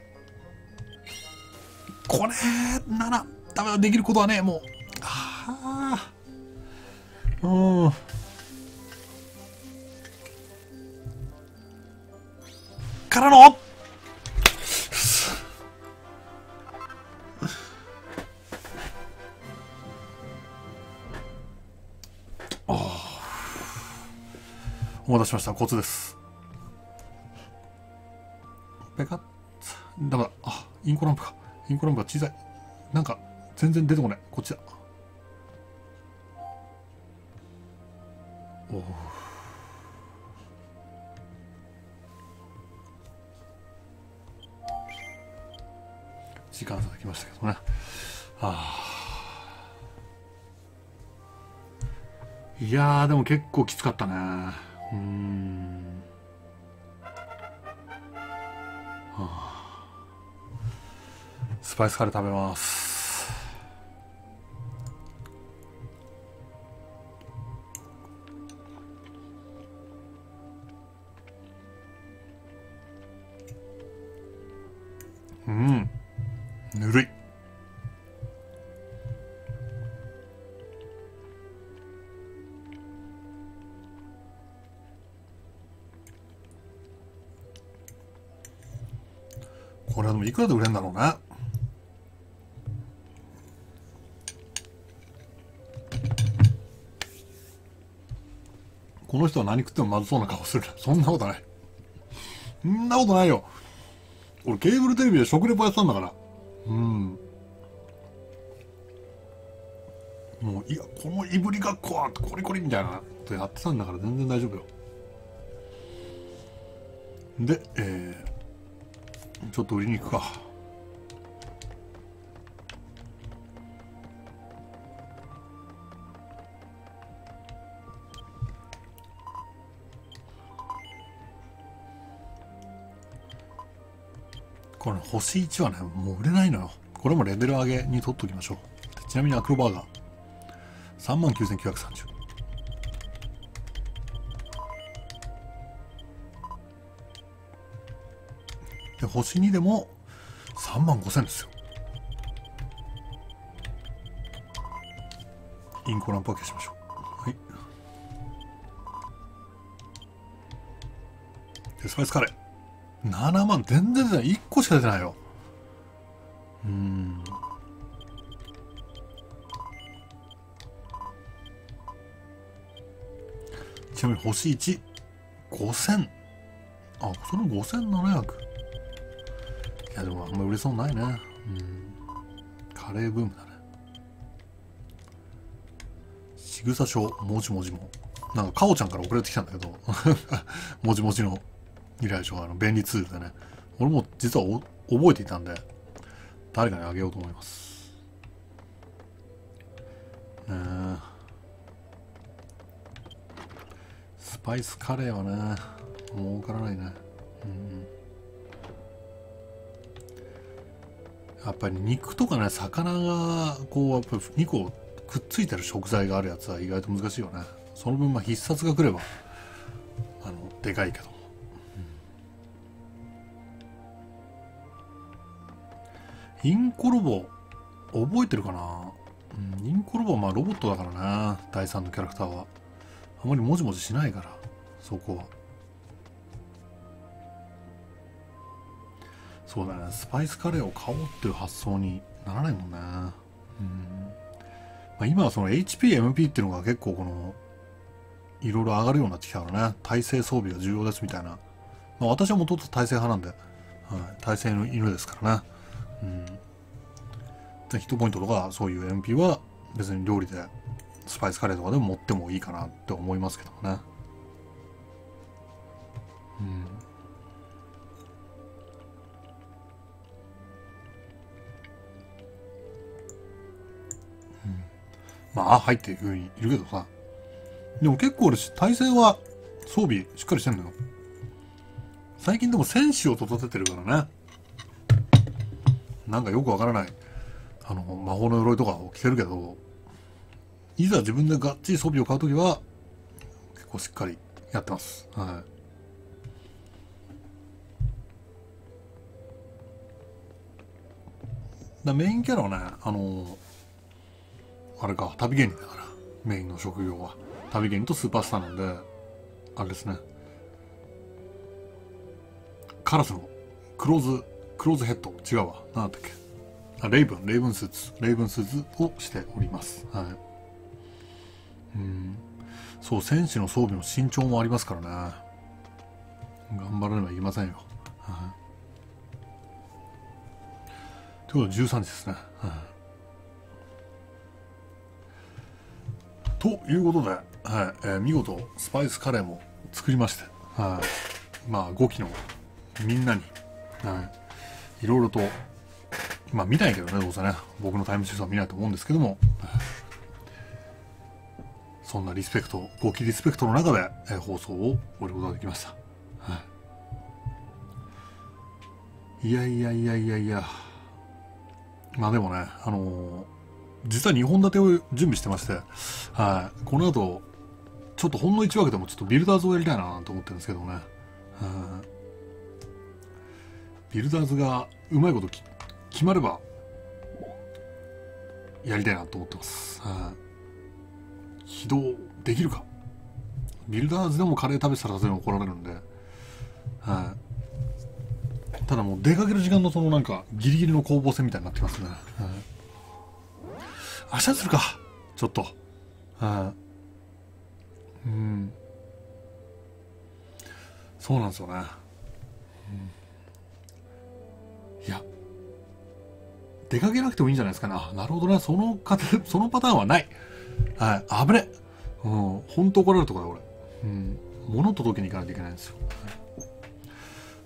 これ7ダメだ。できることはねもうはあうん。からのお待たせしました。コツです。インコランプか。インコランプが小さい。なんか全然出てこない。こっちだ。おお時間差できましたけどね。ああ。いやーでも結構きつかったね。うん。パイスカレー食べます。うん。ぬるい。これはでもいくらで売れるんだろうね。の人は何食ってもまずそうな顔する。そんなことない。そんなことないよ。俺ケーブルテレビで食レポやってたんだから。うん。もういやこのいぶりがっこはコリコリみたいなことやってたんだから全然大丈夫よ。でえー、ちょっと売りに行くか。これ星1はねもう売れないのよ。これもレベル上げに取っときましょう。ちなみにアクロバーガー。39,930で星2でも3万5000ですよ。インコランプは消しましょう。はい。でスパイスカレー。7万全然出ない。1個しか出てないよ。うーん。ちなみに星1 5000あそれ5700いやでもあんま売れそうないね。うん。カレーブームだね。仕草書もじもじも。なんかかおちゃんから送られてきたんだけど もじもじの依頼書あの便利ツールでね。俺も実はお覚えていたんで誰かにあげようと思います。ねスパイスカレーはね儲からないね。うんやっぱり肉とかね魚がこうやっぱり2個くっついてる食材があるやつは意外と難しいよね。その分まあ必殺が来ればあのでかいけど。インコロボ覚えてるかな、うん、インコロボはまあロボットだからな第3のキャラクターは。あまりもじもじしないからそこは。そうだねスパイスカレーを買おうっていう発想にならないもんね。うん、まあ、今はその HPMP っていうのが結構このいろいろ上がるようになってきたからね。体制装備が重要ですみたいな、まあ、私はもともと体制派なんで、はい、体制の犬ですからね。うんでヒットポイントとかそういう MP は別に料理でスパイスカレーとかでも持ってもいいかなって思いますけどもねうんまあ、はいっていうふうにいるけどさ。でも結構俺、体制は装備しっかりしてんのよ。最近でも戦士を育ててるからね。なんかよくわからない、あの、魔法の鎧とかを着てるけど、いざ自分でがっちり装備を買うときは、結構しっかりやってます。はい。だメインキャラはね、あのあれか、旅芸人だから、メインの職業は。旅芸人とスーパースターなんで、あれですね。カラスのクローズ、クローズヘッド。違うわ。何だっっけ？あ、レイブン、レイブンスーツ。レイブンスーツをしております。はい。うん。そう、戦士の装備の身長もありますからね。頑張らねばいけませんよ。はい。ということで13時ですね。はいということで、はいえー、見事スパイスカレーも作りまして、はい、まあ5期のみんなに、はい、いろいろと、まあ見ないけどね、どうせね、僕のタイムシフトは見ないと思うんですけども、そんなリスペクト、5期リスペクトの中で、えー、放送を終えることができました。はい、いやいやいやいやいや、まあでもね、あのー実は2本立てを準備してまして、はい、この後、ちょっとほんの1枠でもちょっとビルダーズをやりたいなと思ってるんですけどね。ビルダーズがうまいこと決まれば、やりたいなと思ってます。起動できるか。ビルダーズでもカレー食べてたら全然怒られるんで、はい、ただもう出かける時間のそのなんかギリギリの攻防戦みたいになってますね。はい。明日するか。ちょっと。うん。そうなんですよね、うん、いや出かけなくてもいいんじゃないですかねなるほどねその そのパターンはないはい危ねうん本当怒られるとこだ俺うん物届けに行かないといけないんですよ、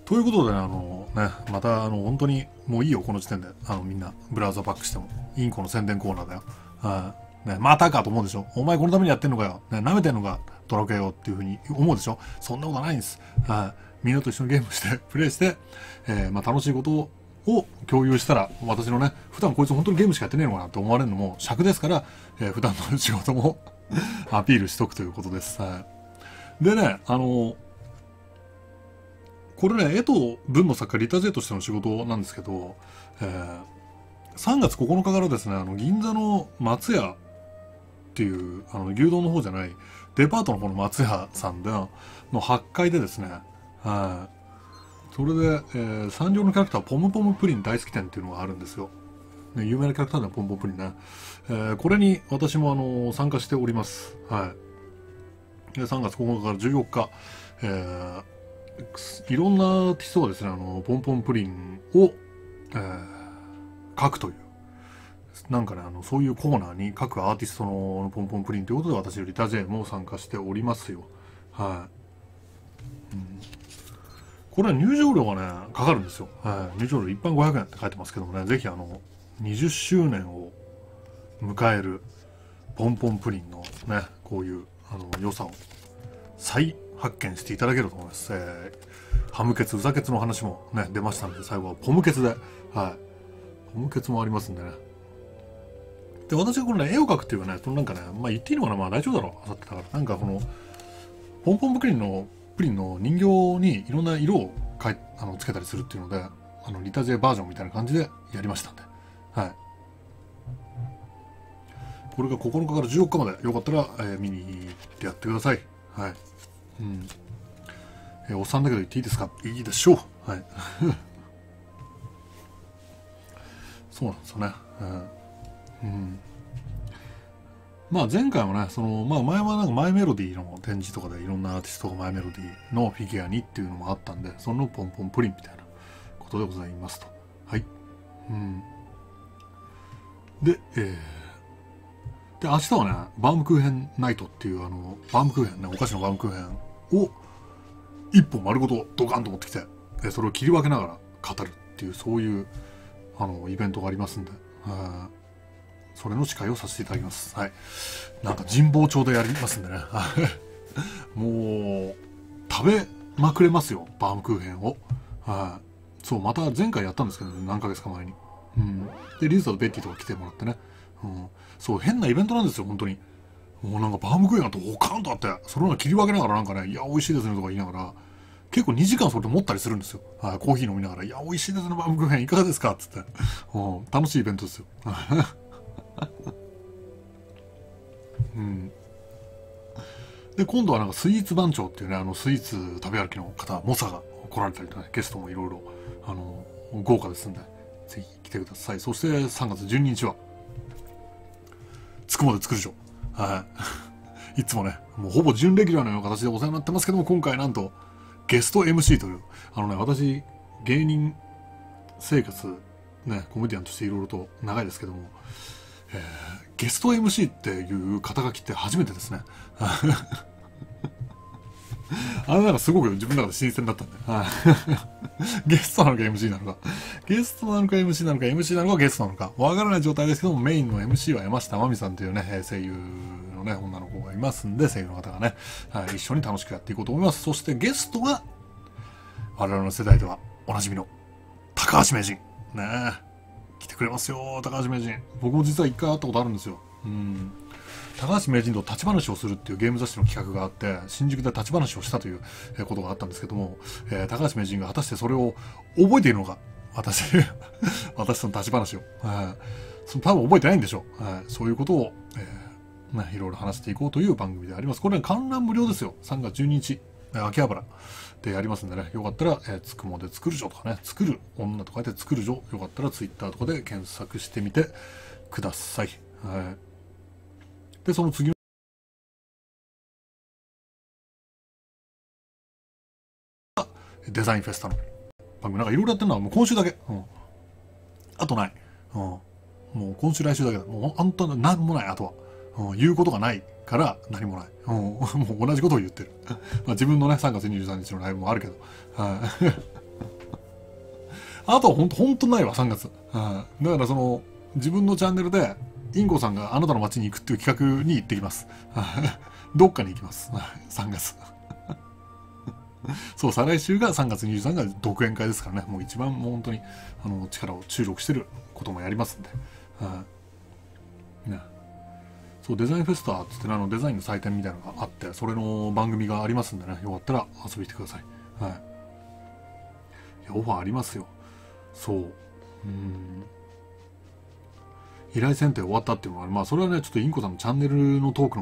ということで、あのね、またあの本当にもういいよ、この時点で。あのみんなブラウザバックしても。インコの宣伝コーナーだよ。はい、ね、またかと思うでしょ。お前このためにやってんのかよ。ね、舐めてんのか、ドラクエよっていうふうに思うでしょ。そんなことないんです。はい、みんなと一緒にゲームして、プレイして、えー、まあ、楽しいことをを共有したら、私のね、普段こいつ本当にゲームしかやってねえのかなって思われるのも尺ですから、えー、普段の仕事も アピールしとくということです。はい。でね、あのこれね、絵と文の作家、リタジェとしての仕事なんですけど、えー、3月9日からですね、あの、銀座の松屋っていう、あの、牛丼の方じゃない、デパートの方の松屋さんでの8階でですね、はい。それで、えー、三条のキャラクター、ポムポムプリン大好き店っていうのがあるんですよ。ね、有名なキャラクターのポムポムプリンね。えー、これに私もあの、参加しております。はい。で、3月9日から14日、えー、いろんなアーティストがですね、あの、ポンポンプリンを、えー、書くという。なんかね、あの、そういうコーナーに各アーティストのポンポンプリンということで私、リタジェも参加しておりますよ。はい。うん、これは入場料がね、かかるんですよ。はい。入場料一般500円って書いてますけどもね、ぜひあの、20周年を迎えるポンポンプリンのね、こういうあの良さを再発見していただけると思います。えー、ハムケツ、ウザケツの話もね、出ましたんで、最後はポムケツで、はい。そのケツもありますんでね。で、私はこれね、絵を描くっていうかね、そのなんかね、まあ言っていいのかな、まあ大丈夫だろう、あさってだから。なんかこの、ポンポンプリンの、プリンの人形にいろんな色をかいあのつけたりするっていうので、あの、リタジェバージョンみたいな感じでやりましたんで。はい。これが9日から14日まで、よかったら、えー見に行ってやってください。はい。うん。えーおっさんだけど言っていいですか？いいでしょう。はい。そうなんですよね。うん。うんまあ前回もね、その、まあ前はなんかマイメロディーの展示とかでいろんなアーティストがマイメロディーのフィギュアにっていうのもあったんで、そのポンポンプリンみたいなことでございますと。はい。うん。で、えー、で、明日はね、バームクーヘンナイトっていうあの、バームクーヘンね、お菓子のバームクーヘンを一本丸ごとドカンと持ってきて、でそれを切り分けながら語るっていう、そういう、あの、イベントがありますんで、はいそれの司会をさせていただきます。はい。なんか神保町でやりますんでね。もう、食べまくれますよ。バームクーヘンを。はい。そう、また前回やったんですけど、ね、何ヶ月か前に。うん。で、リズとベッティとか来てもらってね。うん。そう、変なイベントなんですよ、本当に。もうなんかバームクーヘンがドカーンとあって、それを切り分けながらなんかね、いや、美味しいですねとか言いながら、結構2時間それで持ったりするんですよ。はい。コーヒー飲みながら、いや、美味しいですね、バームクーヘンいかがですか？っつって。うん。楽しいイベントですよ。うん。で、今度はなんかスイーツ番長っていうね、あのスイーツ食べ歩きの方、モサが来られたりとかね、ゲストもいろいろ、あの、豪華ですんで、ぜひ来てください。そして3月12日は、つくもで作るでしょ。はい。いつもね、もうほぼ準レギュラーのような形でお世話になってますけども、今回なんと、ゲスト MC という、あのね、私、芸人生活、ね、コメディアンとしていろいろと長いですけども、えーゲスト MC っていう肩書きって初めてですね。あれなんかすごく自分の中で新鮮だったんで。ゲストなのか MC なのか。ゲストなのか MC なのか MC なのかゲストなのか。わからない状態ですけども、メインの MC は山下真美さんというね、声優のね、女の子がいますんで、声優の方がね、はい、一緒に楽しくやっていこうと思います。そしてゲストは、我々の世代ではおなじみの高橋名人。ねえ。来てくれますよ、高橋名人。僕も実は一回会ったことあるんですよ。うん。高橋名人と立ち話をするっていうゲーム雑誌の企画があって、新宿で立ち話をしたということがあったんですけども、えー高橋名人が果たしてそれを覚えているのか、私、私との立ち話を。はいその多分覚えてないんでしょう。はいそういうことを、えーね、いろいろ話していこうという番組であります。これ、ね、観覧無料ですよ。3月12日、秋葉原でやりますんでね、よかったら、えーつくもで作る女とかね、作る女とかで作る女、よかったらツイッターとかで検索してみてください。はい。で、その次のデザインフェスタの番組なんかいろいろやってるのはもう今週だけ。うん。あとない。うん。もう今週来週だけだ。もうあんた何もない、あとは。うん、言うことがないから何もない。うん、もう同じことを言ってる。まあ自分のね、3月23日のライブもあるけど。はい。あとは本当本当ないわ、3月。はい。だからその、自分のチャンネルで、インコさんがあなたの街に行くっていう企画に行ってきます。はいどっかに行きます。はい3月。そう、再来週が3月23日が独演会ですからね、もう一番もう本当にあの力を注力してることもやりますんで。はい。ね。そう、デザインフェスタっつって、あのデザインの祭典みたいなのがあって、それの番組がありますんでね、よかったら遊びに来てください。はい。いや、オファーありますよ。そう。うん。依頼選定終わったっていうのは、まあ、それはね、ちょっとインコさんのチャンネルのトークの